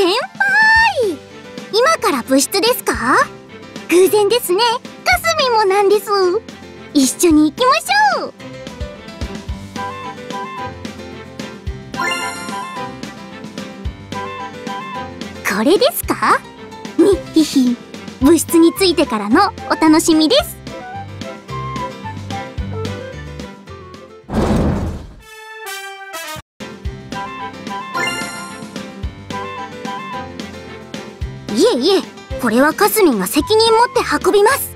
先輩。今から部室ですか？偶然ですね。かすみもなんです。一緒に行きましょう。これですか？にひひ部室に着いてからのお楽しみです。いえいえこれはかすみんが責任持って運びます。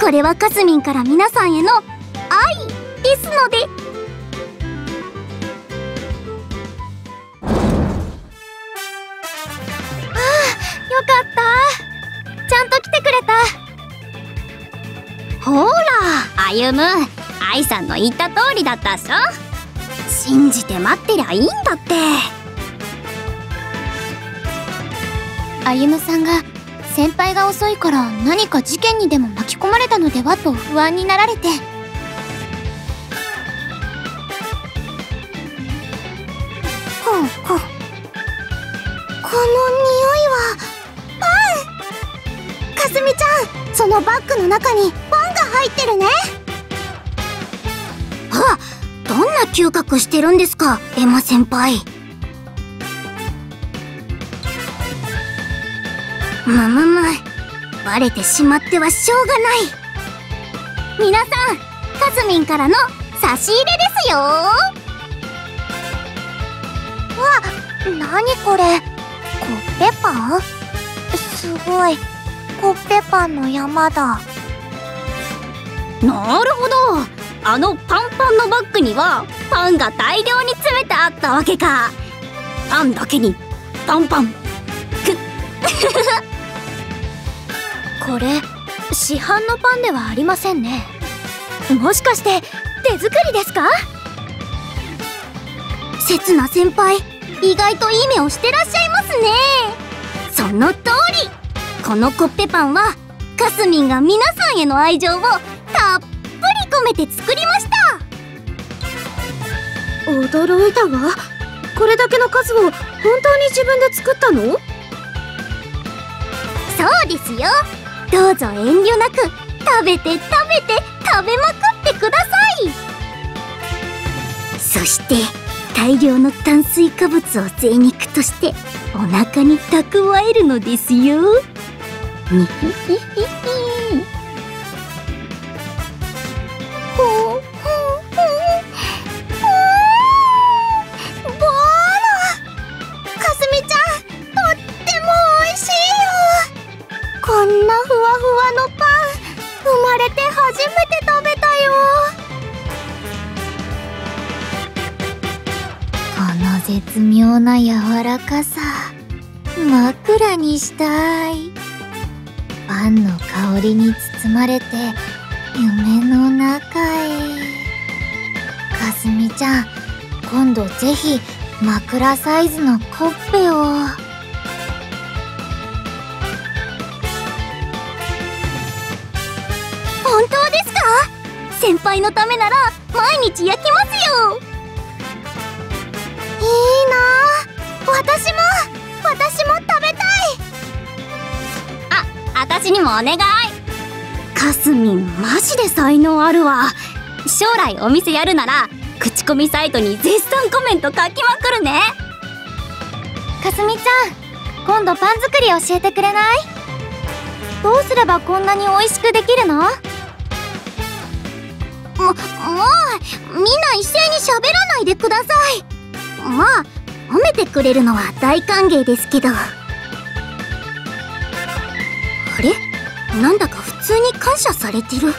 これはかすみんから皆さんへの愛ですので。ああよかった。ちゃんと来てくれた。ほら歩む。愛さんの言った通りだったっしょ信じて待ってりゃいいんだって。歩さんが先輩が遅いから何か事件にでも巻き込まれたのではと不安になられて。ほうほうこの匂いは。パンかすみちゃんそのバッグの中にパンが入ってるね。あどんな嗅覚してるんですかエマ先輩むむむバレてしまってはしょうがない。皆さんかすみんからの差し入れですよ。わなにこれ？コッペパン？すごい。コッペパンの山だ。なるほど。あのパンパンのバッグにはパンが大量に詰めてあったわけか。パンだけに。パンパン。くっこれ市販のパンではありませんね。もしかして手作りですか？刹那先輩意外といい目をしてらっしゃいますね。その通り。このコッペパンはかすみんが皆さんへの愛情をたっぷり込めて作りました。驚いたわ。これだけの数を本当に自分で作ったの？そうですよどうぞ遠慮なく食べて食べて食べまくってください。そして大量の炭水化物を贅肉としてお腹に蓄えるのですよ。にひひひひ絶妙な柔らかさ。枕にしたい。パンの香りに包まれて夢の中へ。かすみちゃん今度ぜひ枕サイズのコッペを。本当ですか？先輩のためなら毎日焼きますよ。な。私も私も食べたい。あ私にもお願い。かすみんマジで才能あるわ。将来お店やるなら口コミサイトに絶賛コメント書きまくるね。かすみちゃん今度パン作り教えてくれない？どうすればこんなに美味しくできるの？ももうみんな一斉に喋らないでくださいまあ褒めてくれるのは大歓迎ですけど。あれ？なんだか普通に感謝されてる。